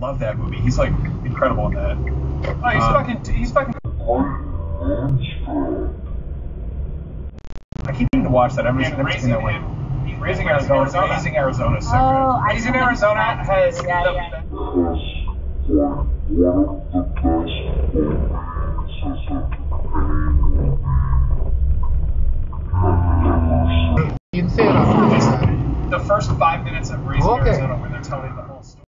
love that movie. He's like incredible in that. Oh, he's um, fucking. He's fucking. I keep meaning to watch that. I'm just yeah, raising that one. Raising Arizona. Arizona. Raising Arizona so oh, good. Raising Arizona has yeah, the yeah. The first five minutes of Raising okay. Arizona, where they're telling the whole story.